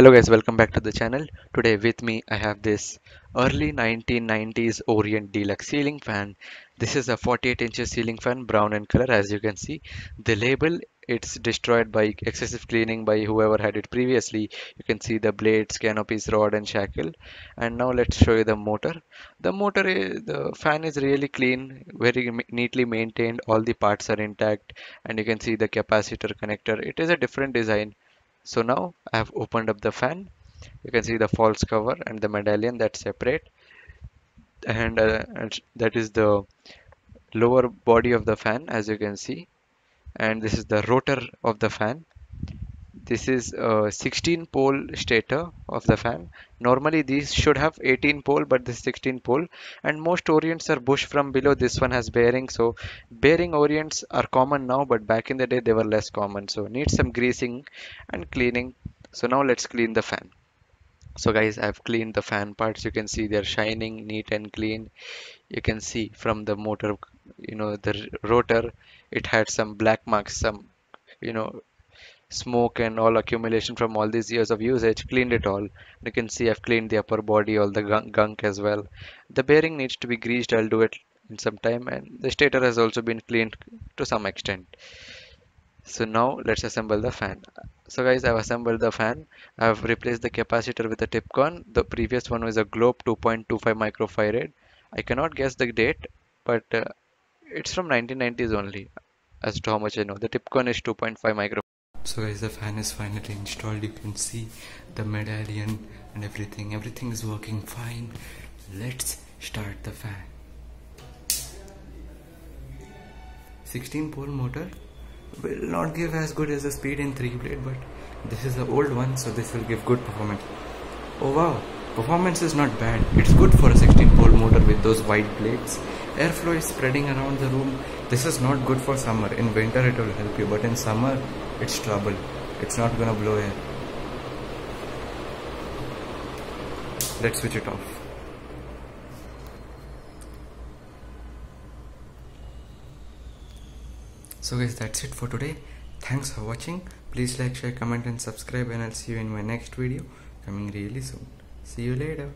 Hello guys, welcome back to the channel. Today with me I have this early 1990s Orient Deluxe ceiling fan. This is a 48 inches ceiling fan, brown in color as you can see. The label it's destroyed by excessive cleaning by whoever had it previously. You can see the blades, canopies, rod and shackle. And now let's show you the motor. The motor, is, the fan is really clean, very neatly maintained. All the parts are intact and you can see the capacitor connector. It is a different design so now I have opened up the fan. You can see the false cover and the medallion that separate. And, uh, that is the lower body of the fan as you can see. And this is the rotor of the fan this is a 16 pole stator of the fan. Normally these should have 18 pole but this 16 pole and most orients are bush from below. This one has bearing so bearing orients are common now but back in the day they were less common. So need some greasing and cleaning. So now let's clean the fan. So guys i've cleaned the fan parts. You can see they're shining neat and clean. You can see from the motor you know the rotor it had some black marks some you know smoke and all accumulation from all these years of usage cleaned it all. You can see I've cleaned the upper body all the gunk, gunk as well. The bearing needs to be greased I'll do it in some time and the stator has also been cleaned to some extent. So now let's assemble the fan. So guys I've assembled the fan. I've replaced the capacitor with a Tibcon the previous one was a Globe 2.25 microfarad. I cannot guess the date but uh, it's from 1990s only as to how much I know. The Tibcon is 2.5 micro so guys the fan is finally installed. You can see the medallion and everything. Everything is working fine. Let's start the fan. 16 pole motor will not give as good as the speed in 3 blade but this is the old one so this will give good performance. Oh wow performance is not bad. It's good for a 16 pole motor with those wide blades airflow is spreading around the room. This is not good for summer. In winter it will help you but in summer it's trouble. It's not gonna blow air. Let's switch it off. So guys that's it for today. Thanks for watching. Please like share comment and subscribe and i'll see you in my next video coming really soon see you later